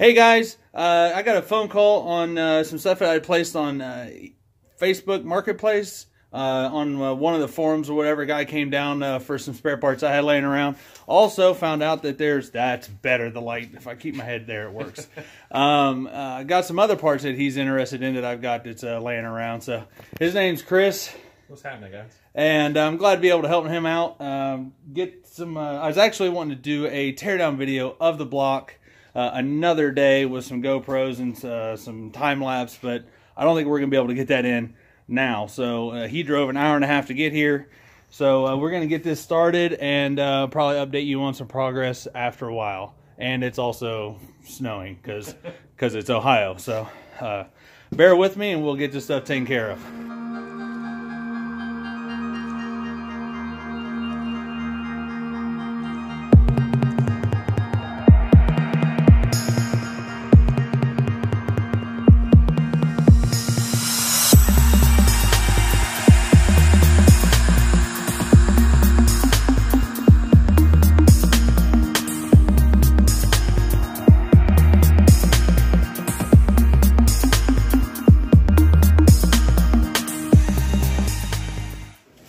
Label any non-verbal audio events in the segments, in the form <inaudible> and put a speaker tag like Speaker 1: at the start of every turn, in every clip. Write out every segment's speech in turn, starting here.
Speaker 1: Hey guys, uh, I got a phone call on uh, some stuff that I placed on uh, Facebook Marketplace. Uh, on uh, one of the forums or whatever, a guy came down uh, for some spare parts I had laying around. Also found out that there's that's better the light. If I keep my head there, it works. <laughs> um, I got some other parts that he's interested in that I've got that's laying around. So his name's Chris.
Speaker 2: What's happening, guys?
Speaker 1: And I'm glad to be able to help him out. Um, get some. I was actually wanting to do a teardown video of the block uh, another day with some GoPros and uh, some time lapse, but I don't think we're going to be able to get that in now. So uh, he drove an hour and a half to get here. So uh, we're going to get this started and uh, probably update you on some progress after a while. And it's also snowing because it's Ohio. So bear with me and we'll get this stuff taken care of.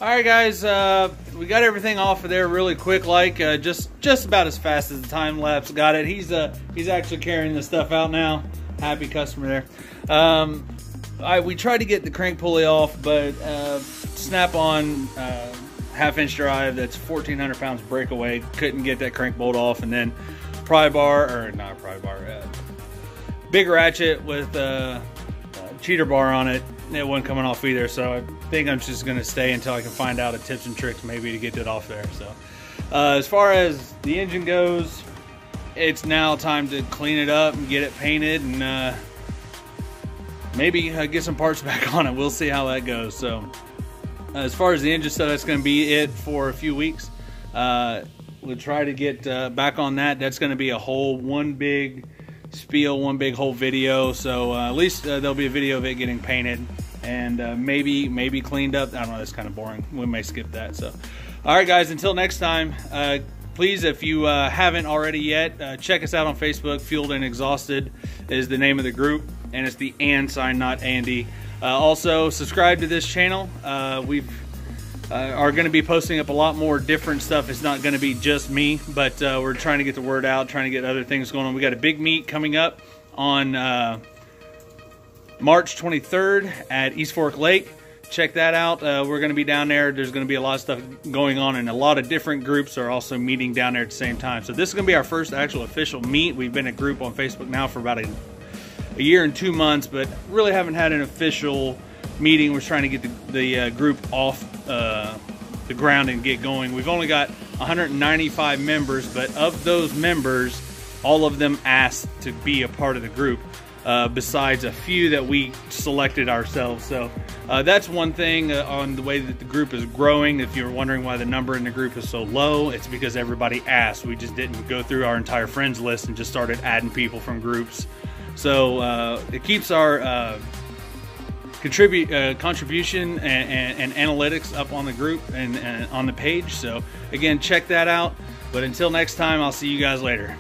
Speaker 1: All right, guys, uh, we got everything off of there really quick, like uh, just just about as fast as the time lapse got it. He's uh, he's actually carrying the stuff out now. Happy customer there. Um, I we tried to get the crank pulley off, but uh, snap on uh, half inch drive that's 1400 pounds breakaway couldn't get that crank bolt off, and then pry bar or not pry bar, uh, big ratchet with uh, cheater bar on it. It wasn't coming off either, so I think I'm just going to stay until I can find out a tips and tricks maybe to get it off there. So, uh, as far as the engine goes, it's now time to clean it up and get it painted and uh, maybe uh, get some parts <laughs> back on it. We'll see how that goes. So, as far as the engine stuff, that's going to be it for a few weeks. Uh, we'll try to get uh, back on that. That's going to be a whole one big spiel, one big whole video. So uh, at least uh, there'll be a video of it getting painted and uh, maybe maybe cleaned up. I don't know. That's kind of boring. We may skip that. So, all right, guys. Until next time. Uh, please, if you uh, haven't already yet, uh, check us out on Facebook. Fueled and Exhausted is the name of the group, and it's the and sign, not Andy. also, subscribe to this channel. we've uh, are going to be posting up a lot more different stuff. It's not going to be just me, but uh, we're trying to get the word out, trying to get other things going on. We got a big meet coming up on uh, March 23rd at East Fork Lake. Check that out. Uh, we're going to be down there. There's going to be a lot of stuff going on, and a lot of different groups are also meeting down there at the same time. So this is going to be our first actual official meet. We've been a group on Facebook now for about a, a year and two months, but really haven't had an official meeting. We're trying to get the, the uh, group off uh, the ground and get going. We've only got 195 members, but of those members, all of them asked to be a part of the group. Uh, besides a few that we selected ourselves. So uh, that's one thing uh, on the way that the group is growing. If you're wondering why the number in the group is so low, it's because everybody asked. We just didn't go through our entire friends list and just started adding people from groups. So uh, it keeps our uh, contribute uh, contribution and, and, and, analytics up on the group and, and on the page. So again, check that out. But until next time, I'll see you guys later.